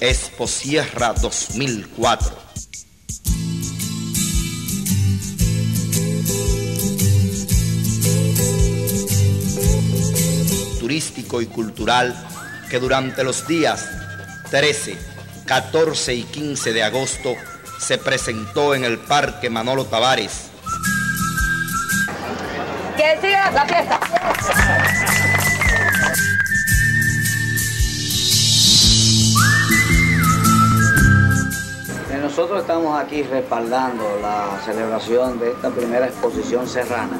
Exposierra 2004. turístico y cultural que durante los días 13, 14 y 15 de agosto se presentó en el Parque Manolo Tavares. Que siga la fiesta. Nosotros estamos aquí respaldando la celebración de esta primera exposición serrana.